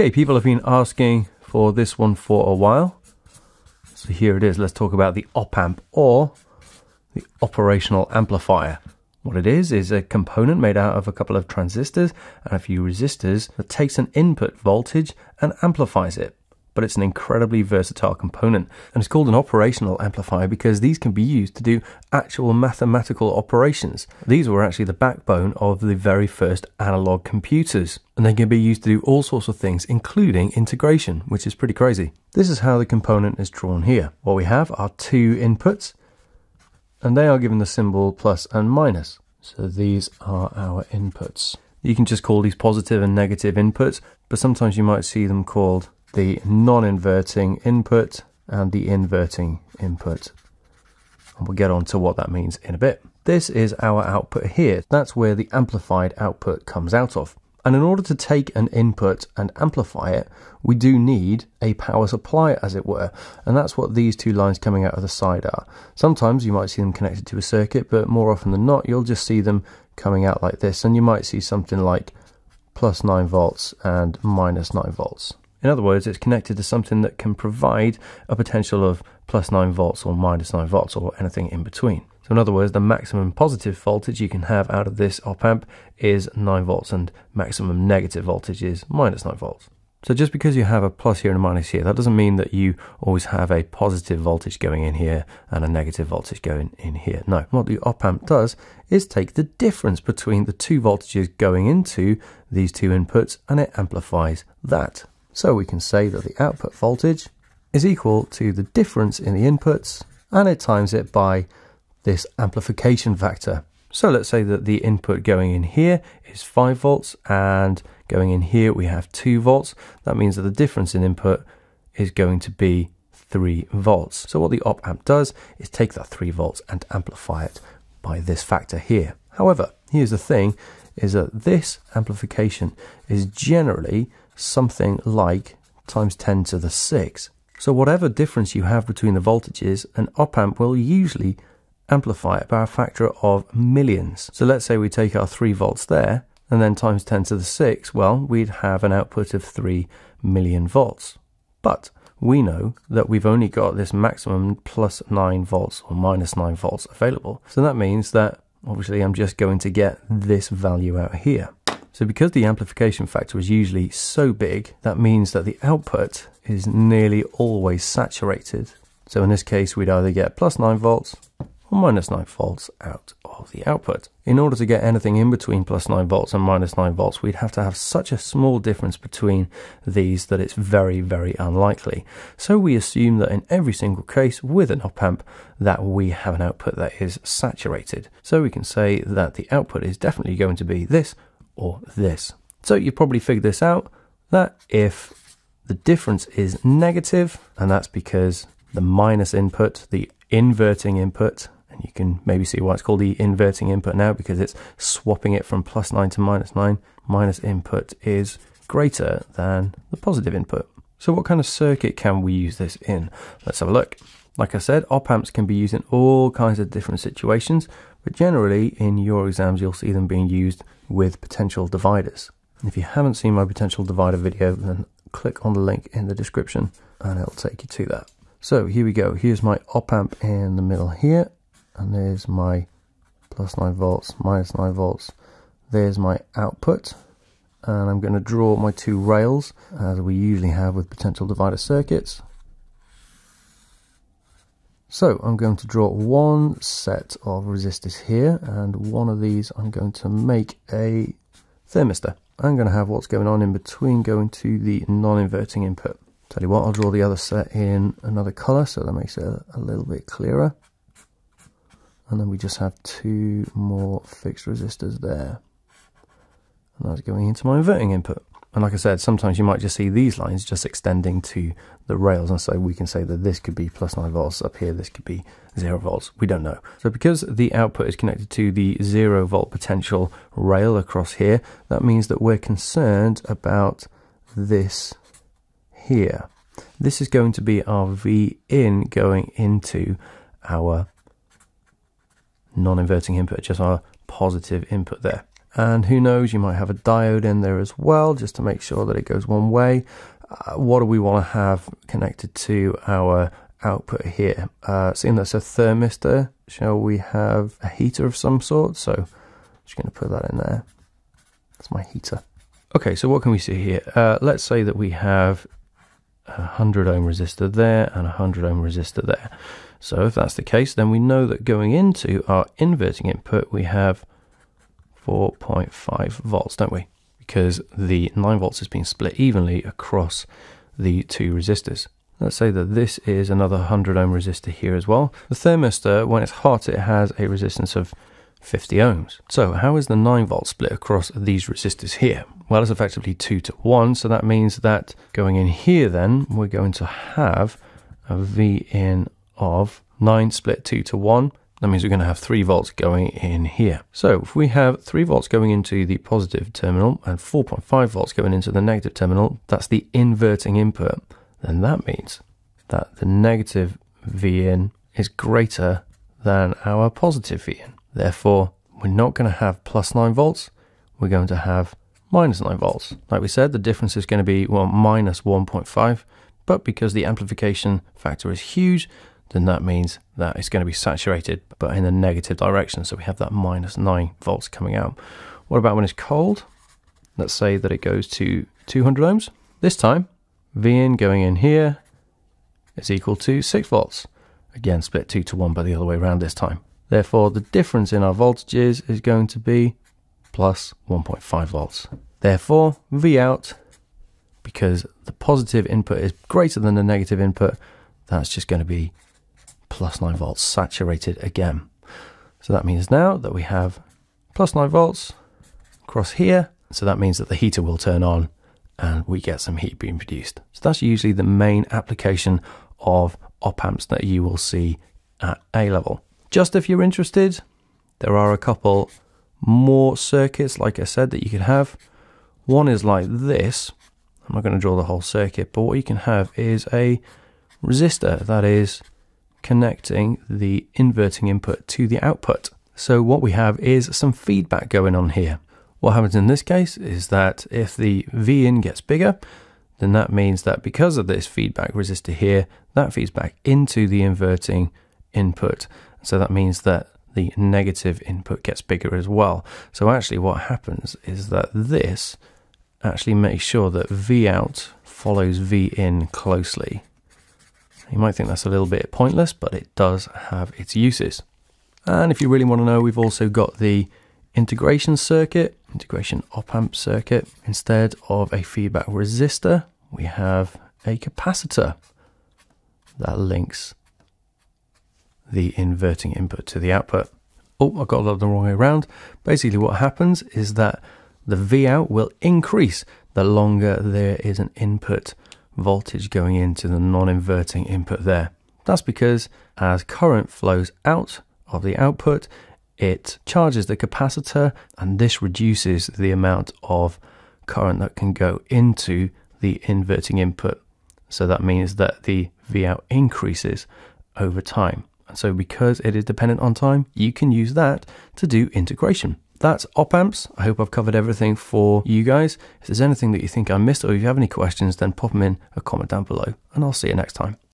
Okay, people have been asking for this one for a while. So here it is. Let's talk about the op amp or the operational amplifier. What it is is a component made out of a couple of transistors and a few resistors that takes an input voltage and amplifies it but it's an incredibly versatile component. And it's called an operational amplifier because these can be used to do actual mathematical operations. These were actually the backbone of the very first analog computers. And they can be used to do all sorts of things, including integration, which is pretty crazy. This is how the component is drawn here. What we have are two inputs, and they are given the symbol plus and minus. So these are our inputs. You can just call these positive and negative inputs, but sometimes you might see them called the non-inverting input and the inverting input. And we'll get on to what that means in a bit. This is our output here. That's where the amplified output comes out of. And in order to take an input and amplify it, we do need a power supply, as it were. And that's what these two lines coming out of the side are. Sometimes you might see them connected to a circuit, but more often than not, you'll just see them coming out like this. And you might see something like plus 9 volts and minus 9 volts. In other words, it's connected to something that can provide a potential of plus 9 volts or minus 9 volts or anything in between. So in other words, the maximum positive voltage you can have out of this op amp is 9 volts and maximum negative voltage is minus 9 volts. So just because you have a plus here and a minus here, that doesn't mean that you always have a positive voltage going in here and a negative voltage going in here. No, what the op amp does is take the difference between the two voltages going into these two inputs and it amplifies that. So we can say that the output voltage is equal to the difference in the inputs and it times it by this amplification factor. So let's say that the input going in here is 5 volts and going in here we have 2 volts. That means that the difference in input is going to be 3 volts. So what the op amp does is take that 3 volts and amplify it by this factor here. However, here's the thing is that this amplification is generally something like times 10 to the 6. So whatever difference you have between the voltages, an op-amp will usually amplify it by a factor of millions. So let's say we take our 3 volts there, and then times 10 to the 6, well, we'd have an output of 3 million volts. But we know that we've only got this maximum plus 9 volts or minus 9 volts available. So that means that obviously I'm just going to get this value out here. So because the amplification factor is usually so big, that means that the output is nearly always saturated. So in this case, we'd either get plus 9 volts or minus 9 volts out of the output. In order to get anything in between plus 9 volts and minus 9 volts, we'd have to have such a small difference between these that it's very, very unlikely. So we assume that in every single case with an op amp that we have an output that is saturated. So we can say that the output is definitely going to be this or this. So you probably figured this out, that if the difference is negative, and that's because the minus input, the inverting input, and you can maybe see why it's called the inverting input now because it's swapping it from plus 9 to minus 9. Minus input is greater than the positive input. So what kind of circuit can we use this in? Let's have a look. Like I said, op amps can be used in all kinds of different situations, but generally in your exams you'll see them being used with potential dividers. If you haven't seen my potential divider video, then click on the link in the description and it'll take you to that. So here we go. Here's my op amp in the middle here, and there's my plus 9 volts, minus 9 volts. There's my output, and I'm going to draw my two rails as we usually have with potential divider circuits. So I'm going to draw one set of resistors here and one of these I'm going to make a thermistor. I'm going to have what's going on in between going to the non-inverting input. Tell you what, I'll draw the other set in another colour so that makes it a, a little bit clearer. And then we just have two more fixed resistors there. And that's going into my inverting input. And like I said, sometimes you might just see these lines just extending to the rails. And so we can say that this could be plus 9 volts up here, this could be 0 volts. We don't know. So because the output is connected to the 0 volt potential rail across here, that means that we're concerned about this here. This is going to be our V in going into our non-inverting input, just our positive input there. And who knows, you might have a diode in there as well, just to make sure that it goes one way. Uh, what do we want to have connected to our output here? Uh, seeing that's a thermistor, shall we have a heater of some sort? So I'm just going to put that in there. That's my heater. Okay, so what can we see here? Uh, let's say that we have a 100 ohm resistor there and a 100 ohm resistor there. So if that's the case, then we know that going into our inverting input, we have 4.5 volts, don't we? Because the 9 volts has been split evenly across the two resistors. Let's say that this is another 100 ohm resistor here as well. The thermistor, when it's hot, it has a resistance of 50 ohms. So how is the 9 volts split across these resistors here? Well, it's effectively 2 to 1, so that means that going in here then, we're going to have a V in of 9 split 2 to 1. That means we're going to have 3 volts going in here. So if we have 3 volts going into the positive terminal and 4.5 volts going into the negative terminal, that's the inverting input, then that means that the negative V in is greater than our positive V in. Therefore, we're not going to have plus 9 volts, we're going to have minus 9 volts. Like we said, the difference is going to be well, minus 1.5, but because the amplification factor is huge, then that means that it's going to be saturated, but in the negative direction. So we have that minus 9 volts coming out. What about when it's cold? Let's say that it goes to 200 ohms. This time, V in going in here is equal to 6 volts. Again, split 2 to 1, but the other way around this time. Therefore, the difference in our voltages is going to be plus 1.5 volts. Therefore, V out, because the positive input is greater than the negative input, that's just going to be plus 9 volts saturated again. So that means now that we have plus 9 volts across here. So that means that the heater will turn on and we get some heat being produced. So that's usually the main application of op amps that you will see at A level. Just if you're interested, there are a couple more circuits, like I said, that you could have. One is like this. I'm not going to draw the whole circuit, but what you can have is a resistor that is connecting the inverting input to the output. So what we have is some feedback going on here. What happens in this case is that if the V in gets bigger, then that means that because of this feedback resistor here, that feeds back into the inverting input. So that means that the negative input gets bigger as well. So actually what happens is that this actually makes sure that V out follows V in closely. You might think that's a little bit pointless, but it does have its uses. And if you really want to know, we've also got the integration circuit, integration op amp circuit. Instead of a feedback resistor, we have a capacitor that links the inverting input to the output. Oh, I got that the wrong way around. Basically, what happens is that the V out will increase the longer there is an input voltage going into the non-inverting input there. That's because as current flows out of the output, it charges the capacitor and this reduces the amount of current that can go into the inverting input. So that means that the V out increases over time. And so because it is dependent on time, you can use that to do integration. That's op amps. I hope I've covered everything for you guys. If there's anything that you think I missed or if you have any questions, then pop them in a comment down below and I'll see you next time.